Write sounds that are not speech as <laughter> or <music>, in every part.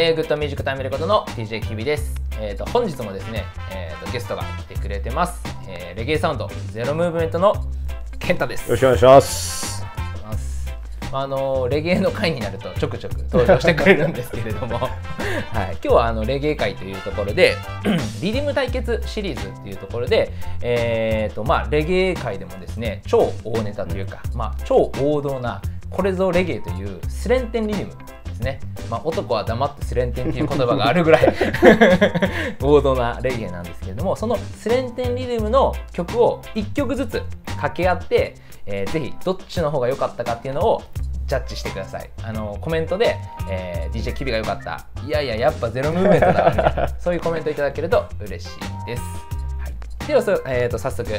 えー、グッドミュージックタイムレコードの DJ キビです。えっ、と本日もですね、えー、とゲストが来てくれてます。えーレゲエサウンドゼロムーブメントのケンタです。よろしくお願いします。ます。あのレゲエの会になるとちょくちょく登場してくれるんですけれども、<laughs> はい、今日はあのレゲエ会というところで <clears throat> リディム対決シリーズっていうところで、えーとまあ、レゲエ界でもですね超大ネタというか、まあ、超王道なこれぞレゲエというスレンテンリディムですね、まあ、男は黙ってスレンテンっていう言葉があるぐらい <laughs> 王道なレゲエなんですけれどもそのスレンテンリディムの曲を1曲ずつ掛け合って、えーぜひどっちの方が良かったかっていうのをジャッジしてください。あのコメントで、えー DJ キビが良かった。いやいややっぱゼロムーブメントだわみたいなそういうコメントいただけると嬉しいです、はい、ではそ、えー、と早速、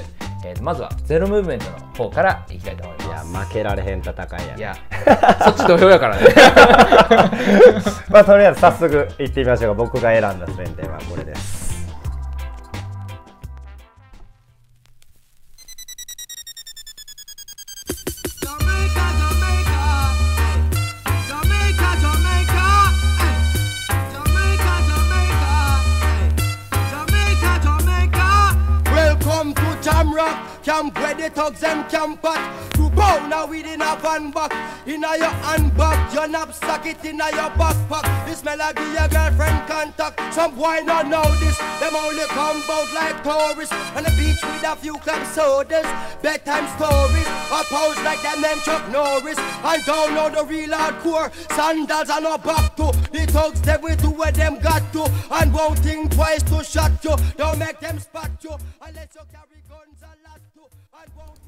えーとまずはゼロムーブメントの方からいきたいと思いいやます負けられへん戦いやいや <laughs> そっち土俵やからね。<laughs> まあとりあえず早速行ってみましょうか。僕が選んだ選点はこれです Jamrock, camp where the thugs them camp at. Bow now within a van back, in a your handbag, your knapsack it in a your backpack. This melody your girlfriend contact. Some boy not know this, them only come out like tourists on the beach with a few club sodas, bedtime stories. I pose like them them Chuck Norris, and don't know the real hardcore. Sandals are not back to the thugs they will do what them got to, and won't think twice to shot you. Don't make them spot you unless you carry guns a lot to, and won't.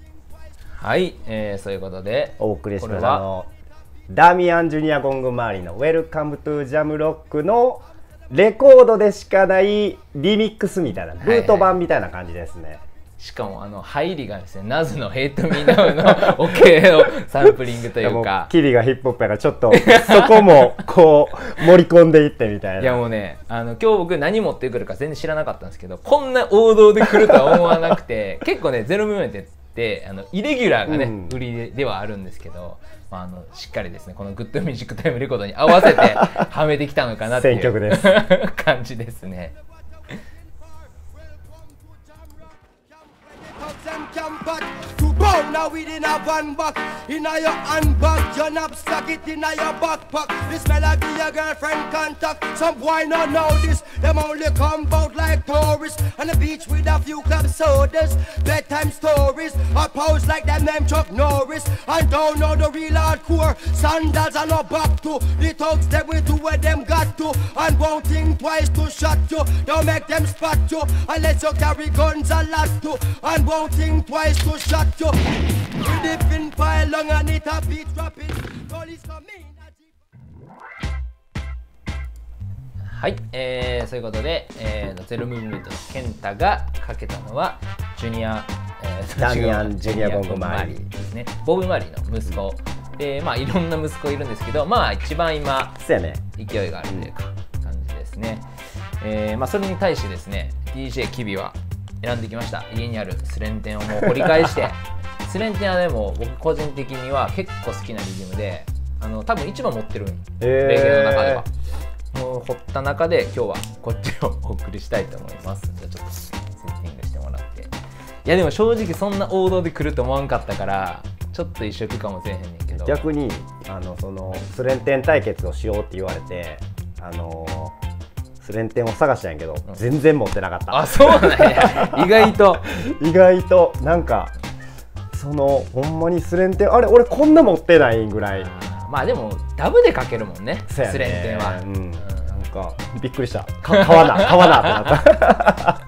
はい、えーそういうことでお送りしましたのダミアン・ジュニア・ゴング周りの「Welcome to Jam Rock」のレコードでしかないリミックスみたいなブート版みたいな感じですね、しかもあの入りがですねナズの「ヘイトミーナウのオケをサンプリングといううかキリがヒップホップやからちょっとそこもこう盛り込んでいってみたいな。いやもうねあの今日僕何持ってくるか全然知らなかったんですけどこんな王道で来るとは思わなくて <laughs> 結構ねゼロムーってあのイレギュラーがね、うん売りでではあるんですけど、まあ、あのしっかりですねこのグッドミュージックタイムレコードに合わせてはめてきたのかなっていう選曲です <laughs> 感じですね。To bow now within a van back. In a your handbag Your knapsack it in a your backpack. This melody your girlfriend contact. Some boy not know this Them only come out like tourists. On the beach with a few club sodas. Bedtime stories. I pose like them name Chuck Norris. And don't know the real hardcore. Sandals are not back to. The thugs they we do what them got to. And won't think twice to shot you. Don't make them spot you. Unless you carry guns a lot to. And won't think twice to shot you はい、えー、そういうことで、えー、ゼロムーブメントのケンタがかけたのはジュニア、えーダミアンジュニアボブマーリー。ですねボブ・マーリーの息子。でまあいろんな息子いるんですけどまあ一番今そうやね。勢いがあるというか感じですね、えーまあ、それに対してですね DJ キビは選んできました。家にあるスレンテンをもう掘り返して <laughs> スレンテンはでも僕個人的には結構好きなリズムであの多分一番持ってるへー。レゲエの中では、もう掘った中で今日はこっちをお送りしたいと思います。じゃあちょっとセッティングしてもらって。いやでも正直そんな王道で来ると思わんかったからちょっと一色かもしれへんねんけど。逆にあのそのスレンテン対決をしようって言われてあのスレンテンを探したんやけど、全然持ってなかった。あそうなんや。<laughs> 意外と。意外となんかそのほんまにスレンテンあれ俺こんな持ってないぐらい。まあでもダブでかけるもんねスレンテンは、うん、なんかびっくりした。か買わな <laughs> 買わなってなった。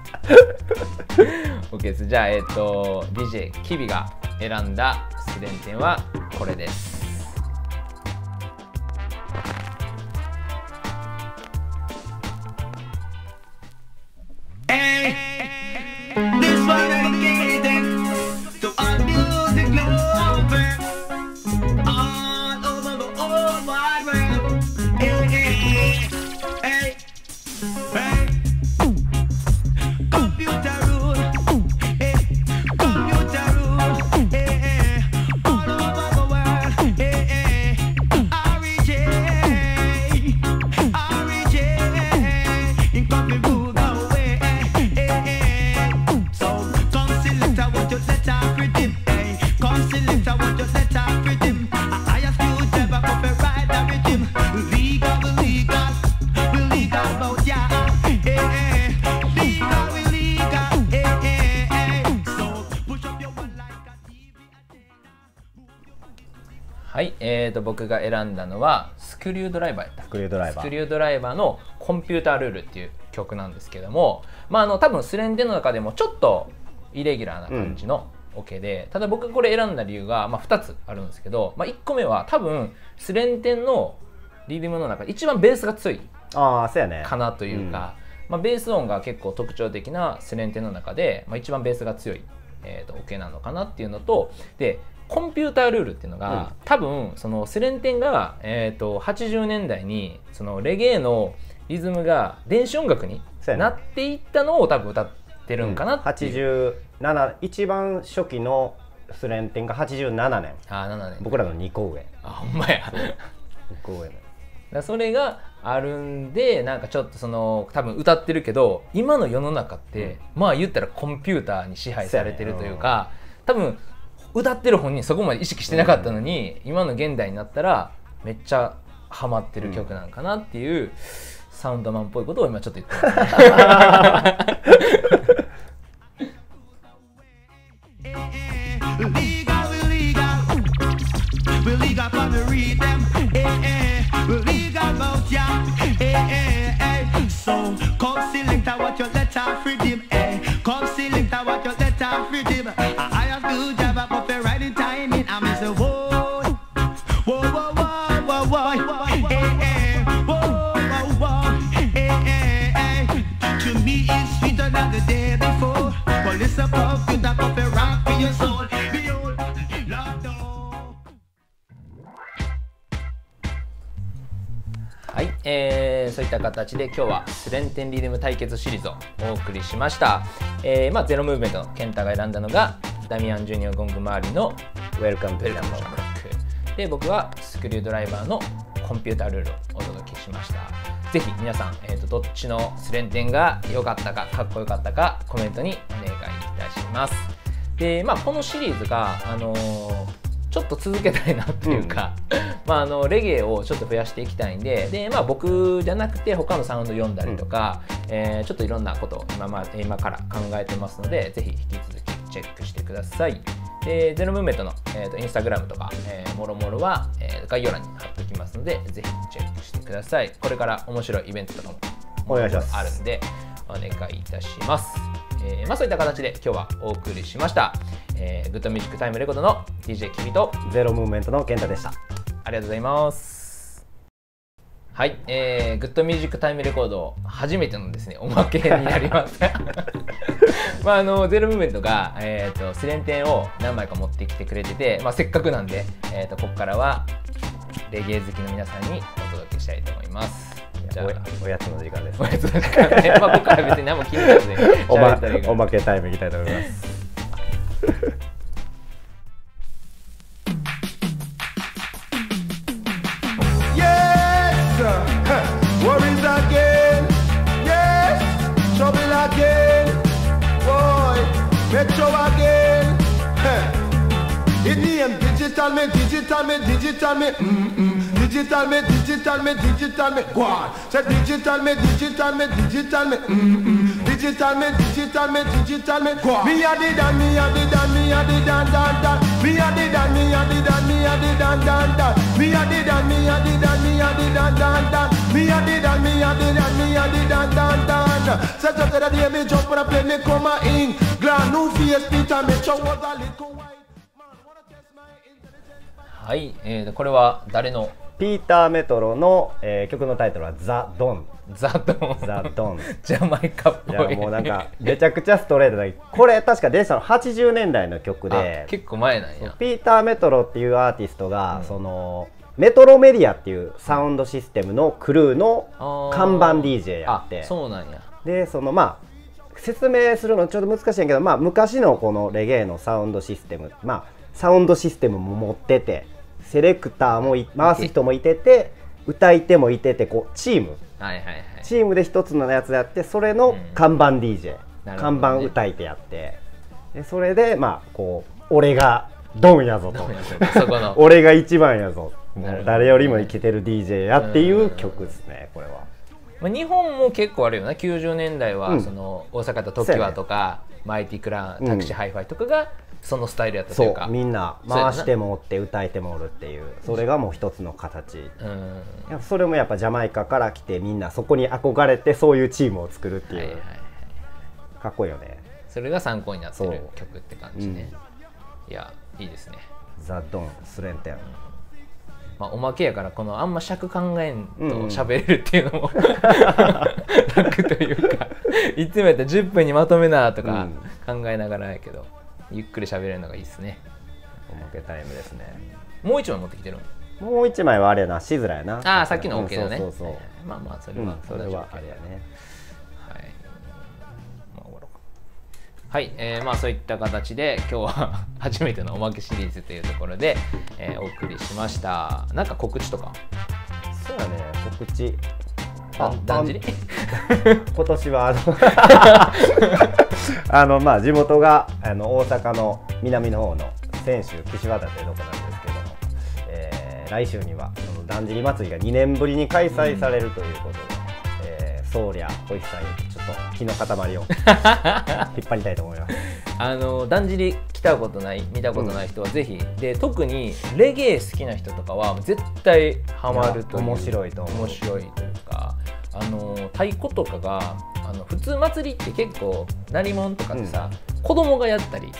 OK です。じゃあえっ、と DJ キビが選んだスレンテンはこれです僕が選んだのはスクリュードライバーやった。スクリュードライバー。スクリュードライバーのコンピュータールールっていう曲なんですけども、まあ、あの多分スレンデの中でもちょっとイレギュラーな感じのオケで、ただ僕がこれ選んだ理由が、まあ、2つあるんですけど、まあ、1個目は多分スレンテンのリズムの中で一番ベースが強いああそうやね。かなというか、まあ、ベース音が結構特徴的なスレンテの中で、まあ、一番ベースが強い、えー、とオケなのかなっていうのとでコンピュータールールっていうのが、多分そのスレンテンが、えー、と80年代にそのレゲエのリズムが電子音楽になっていったのを多分歌ってるんかなっていう、87一番初期のスレンテンが87年。ああ7年。僕らの2個上。あほんまや。2個上。のだそれがあるんでなんかちょっとその多分歌ってるけど今の世の中って、まあ言ったらコンピューターに支配されてるというか多分歌ってる本人そこまで意識してなかったのに、今の現代になったらめっちゃハマってる曲なんかなっていう、サウンドマンっぽいことを今ちょっと言ってました。った形で今日はスレンテンリズム対決シリーズをお送りしました、えーまあ、ゼロムーブメントの健太が選んだのがダミアン・ジュニア・ゴング周りの Welcome Welcome ジャムロックで僕はスクリュードライバーの Computer Rule をお届けしました。ぜひ皆さん、えー、とどっちのスレンテンが良かったかかっこよかったかコメントにお願いいたします。でまあこのシリーズがあのーちょっと続けたいなというか、<laughs> まあ、あのレゲエをちょっと増やしていきたいんでで、まあ、僕じゃなくて他のサウンド呼んだりとか、えーちょっといろんなことを今,、まあ、今から考えてますのでぜひ引き続きチェックしてください。でゼロムーブメントの、えー、とインスタグラムとか、えーもろもろは、えー概要欄に貼っておきますのでぜひチェックしてください。これから面白いイベントとかもお願いしますあるんでお願いいたします。えーまあ、そういった形で今日はお送りしました。えーグッドミュージックタイムレコードの DJ キビとゼロムーブメントの健太でしたありがとうございます。はい、えー、グッドミュージックタイムレコード初めてのですねおまけになります。<laughs> まああのゼロムーブメントがえっ、とスレンテンを何枚か持ってきてくれてて、まあせっかくなんでえっ、とここからはレゲエ好きの皆さんにお届けしたいと思います。じゃお,やつの時間です、おやつの時間 <laughs> ま、お,まけタイムいきたいと思います Digital me, digital me, digital. Digital me, digital me, digital me. Go on. Say digital me, digital me, digital me. Mm-mm. Digital me, digital me, digital me. Go on. Me a the dan, me a the dan, me a the dan, dan, dan. Me a the dan, me a the dan, me a the dan, dan, dan. Me a the dan, me a the dan, me a the dan, dan, dan. Me a the dan, me a the dan, me a the dan, dan, dan. Say just the day me jump when I play me come a England. New face Peter, me show was a little white. はい、えー、これは誰のピーター・メトロの、えー曲のタイトルは「ザ・ドン。ザ・ドン。ザ・ドン」<laughs> ジャマイカっい。ぽいやもうなんかめちゃくちゃストレートだこれ確か出てたの80年代の曲あで結構前なんや。ピーター・メトロっていうアーティストが、うん。そのメトロメディアっていうサウンドシステムのクルーの看板 DJ やって。あそうなんや。でそのまあ説明するのちょっと難しいんやけど、まあ、昔のこのレゲエのサウンドシステムまあサウンドシステムも持っててセレクターもい回す人もいてて歌い手もいててこうチーム。はいはいはい。チームで一つのやつやってそれの看板 DJ、なるほどね。看板歌い手やって。でそれでまあこう俺がドンやぞと。<laughs> 俺が一番やぞ。誰よりもイケてる DJ やっていう曲ですねこれは。まあ、日本も結構あるよな。90年代はうん。その大阪とトキワとか、マイティクラウンタクシーハイファイとかがそのスタイルやったといそううかみんな。回してもおって歌えてもおるっていう。それがもう一つの形。うん。それもやっぱジャマイカから来てみんなそこに憧れてそういうチームを作るっていう、はいはいはい。かっこいいよね。それが参考になってる曲って感じね、いやいいですね。ザ・ドンスレンテン。まあ、おまけやからこのあんま尺考えんとうんうん。喋れるっていうのも <laughs> <laughs> 楽というか。いつもやったら10分にまとめなとか考えながらやけど、ゆっくり喋れるのがいいですね。おまけタイムですね。もう一枚持ってきてるの？もう一枚はあれやなしずらやな。ああさっきの OK だね、うんそうそうまあまあそれは、うん、それはあれやね。はい、まあ、終わろうか。はい、えーまあそういった形で今日は初めてのおまけシリーズというところで、えーお送りしました。なんか告知とか？そうやね告知だんじり？<laughs> 今年はあの <laughs> あのまあ地元があの大阪の南の方の泉州岸和田というところなんですけども、えー来週にはそのだんじり祭りが2年ぶりに開催されるということで、<laughs> えー、ソーリャ小石さんにちょっと気の塊を引っ張りたいと思います。あのだんじり来たことない見たことない人はぜひ、で特にレゲエ好きな人とかは絶対ハマると面白いと思う。面白いというか太鼓とかがあの普通祭りって結構鳴り物とかってさ、子供がやったり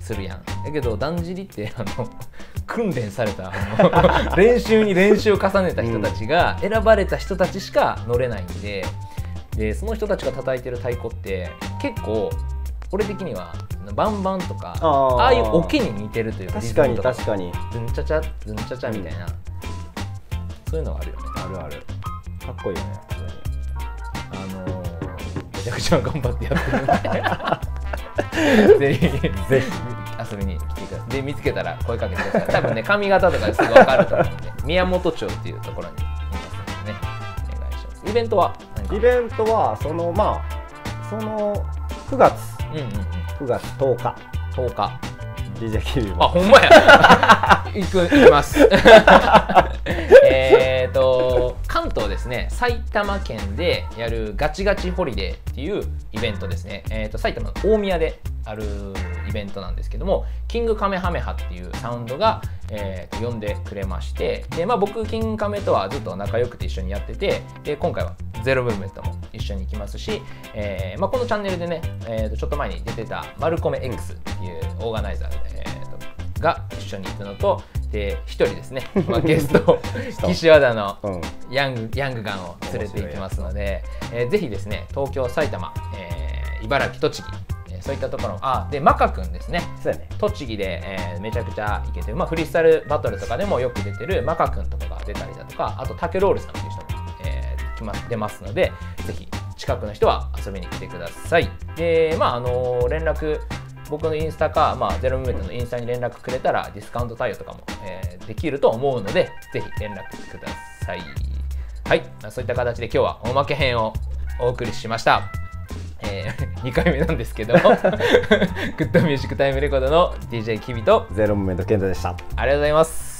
するやん。だけどだんじりってあの <laughs> 訓練された <laughs> 練習に練習を重ねた人たちが、選ばれた人たちしか乗れないんででその人たちが叩いてる太鼓って結構俺的にはバンバンとかあー。ああいうオケに似てるというか確かに確かに。ズンチャチャズンチャチャみたいな、そういうのがあるよね。あるある。かっこいいよねあのーめちゃくちゃ頑張ってやってるんで。ぜひぜひ遊びに来てくださいで見つけたら声かけてください。多分ね髪型とかですぐ分かると思うんで宮本町っていうところにいますのでね。お願いしますイベントは何かイベントはそのまあその9月うん。うんうん9月10日10日。DJ キビあも。ほんまや。<laughs> 行く行きます。<laughs> <laughs> えっとですね埼玉県でやるガチガチホリデーっていうイベントですね、えー、と埼玉の大宮であるイベントなんですけどもキングカメハメハっていうサウンドが、えーと呼んでくれましてで、まあ、僕キングカメとはずっと仲良くて一緒にやっててで今回はゼロムーブメントも一緒に行きますし、えーまあ、このチャンネルでね、えーとちょっと前に出てたマルコメ X っていうオーガナイザーで、えーとが一緒に行くのとで一人ですね、<laughs> まあ、ゲスト岸和田のうん。ヤングヤングガンを連れて行きますので、えーぜひですね東京埼玉、えー茨城栃木、えーそういったところあでマカ君ですね。そうやね。栃木で、えーめちゃくちゃイケてる、まあ、フリースタイルバトルとかでもよく出てるマカ君とかが出たりだとかあとタケロールさんっていう人も、えー来ます出ますのでぜひ近くの人は遊びに来てください。でまああのー連絡僕のインスタか、まあ、ゼロムーメントのインスタに連絡くれたらディスカウント対応とかも、えーできると思うのでぜひ連絡ください。はい。まあそういった形で今日はおまけ編をお送りしました。え2 <laughs> 回目なんですけど <laughs> グッドミュージックタイムレコードの DJ キビとゼロモメント健太でした。ありがとうございます